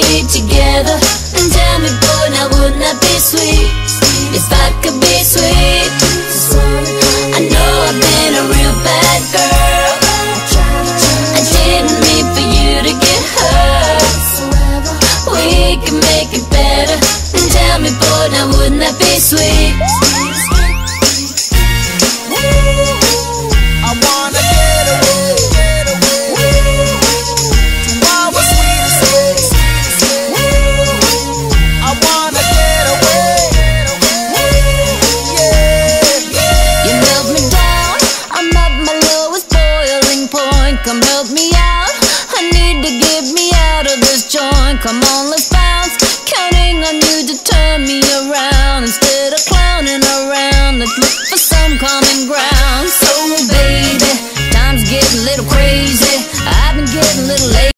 Perfectly together. And tell me boy now wouldn't that be sweet? If I could be sweet? I know I've been a real bad girl. I didn't mean for you to get hurt. We can make it better. And tell me boy now wouldn't that be sweet Come on, let's bounce. Counting on you to turn me around. Instead of clowning around, let's look for some common ground. So, baby, times get a little crazy. I've been getting a little late.